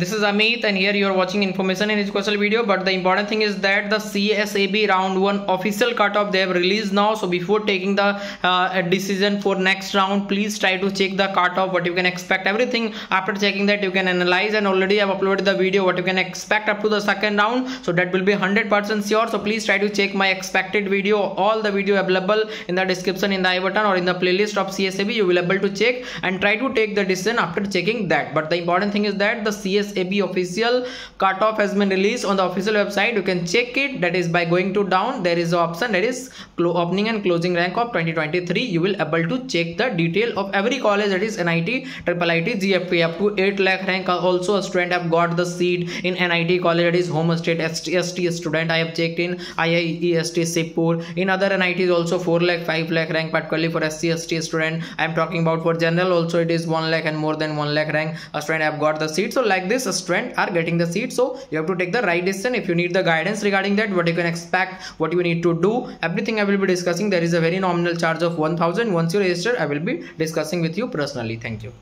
this is Amit and here you are watching information in educational video. But the important thing is that the CSAB round 1 official cutoff they have released now. So before taking the uh, decision for next round please try to check the cutoff what you can expect. Everything after checking that you can analyze and already I have uploaded the video what you can expect up to the second round. So that will be 100% sure. So please try to check my expected video. All the video available in the description in the i button or in the playlist of CSAB you will able to check and try to take the decision after checking that. But the important thing is that the CSAB official. Cutoff has been released on the official website. You can check it. That is by going to down. There is an option that is opening and closing rank of 2023 you will able to check the detail of every college that is NIT triple IT GFTI up to 8 lakh rank. Uh, also a student have got the seat in NIT college that is home state ST, ST student. I have checked in IIEST Shibpur in other NITs also 4 lakh 5 lakh rank. Particularly for SC ST student I am talking about for general also it is 1 lakh and more than 1 lakh rank. A student have got the seat. Seat so like this student are getting the seat. So you have to take the right decision if you need the guidance regarding that what you can expect what you need to do. Everything i will be discussing there is a very nominal charge of 1000 once you register i will be discussing with you personally. Thank you